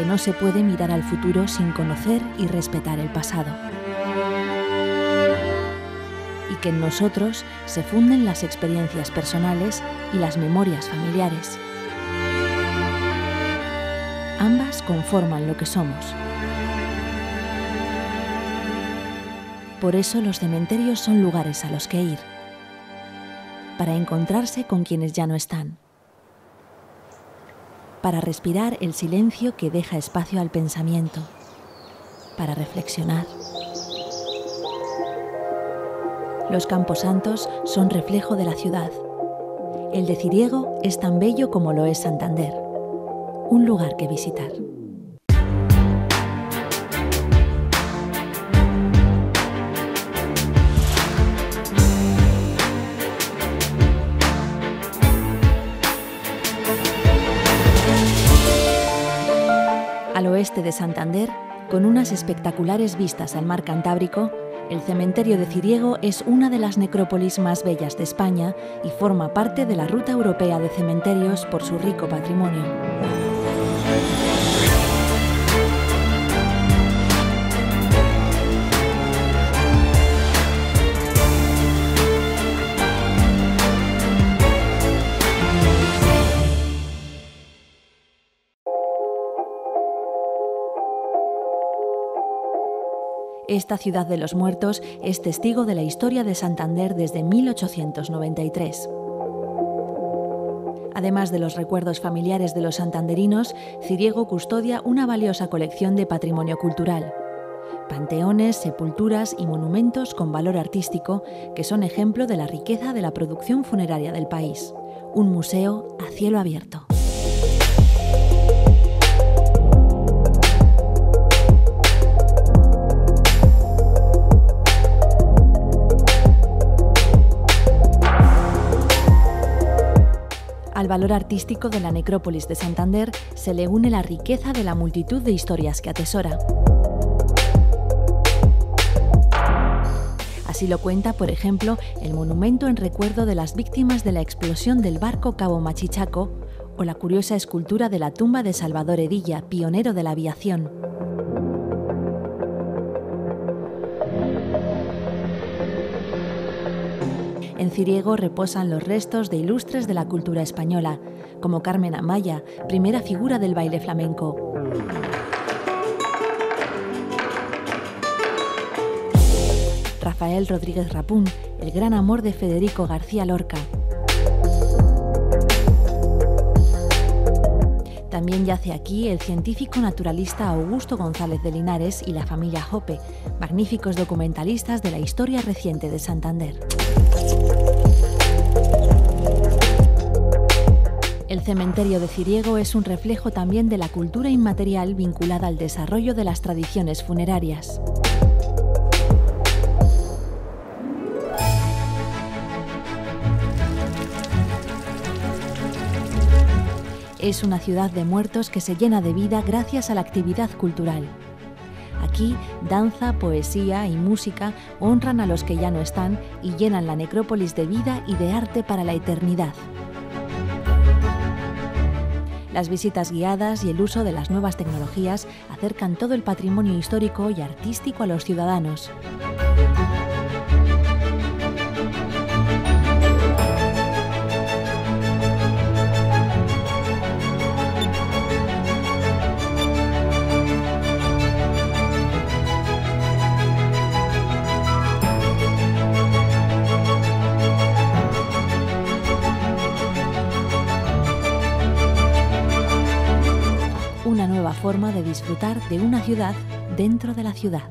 que no se puede mirar al futuro sin conocer y respetar el pasado. Y que en nosotros se funden las experiencias personales y las memorias familiares. Ambas conforman lo que somos. Por eso los cementerios son lugares a los que ir, para encontrarse con quienes ya no están, para respirar el silencio que deja espacio al pensamiento, para reflexionar. Los campos santos son reflejo de la ciudad. El de Ciriego es tan bello como lo es Santander, un lugar que visitar. Oeste de Santander, con unas espectaculares vistas al mar Cantábrico, el cementerio de Ciriego es una de las necrópolis más bellas de España y forma parte de la Ruta Europea de Cementerios por su rico patrimonio. Esta ciudad de los muertos es testigo de la historia de Santander desde 1893. Además de los recuerdos familiares de los santanderinos, Ciriego custodia una valiosa colección de patrimonio cultural. Panteones, sepulturas y monumentos con valor artístico que son ejemplo de la riqueza de la producción funeraria del país. Un museo a cielo abierto. Al valor artístico de la necrópolis de Santander se le une la riqueza de la multitud de historias que atesora. Así lo cuenta, por ejemplo, el monumento en recuerdo de las víctimas de la explosión del barco Cabo Machichaco o la curiosa escultura de la tumba de Salvador Edilla, pionero de la aviación. En Ciriego reposan los restos de ilustres de la cultura española, como Carmen Amaya, primera figura del baile flamenco. Rafael Rodríguez Rapún, el gran amor de Federico García Lorca. También yace aquí el científico naturalista Augusto González de Linares y la familia Jope, magníficos documentalistas de la historia reciente de Santander. El cementerio de Ciriego es un reflejo también de la cultura inmaterial vinculada al desarrollo de las tradiciones funerarias. Es una ciudad de muertos que se llena de vida gracias a la actividad cultural. Aquí, danza, poesía y música honran a los que ya no están y llenan la necrópolis de vida y de arte para la eternidad. Las visitas guiadas y el uso de las nuevas tecnologías acercan todo el patrimonio histórico y artístico a los ciudadanos. Forma de disfrutar de una ciudad dentro de la ciudad.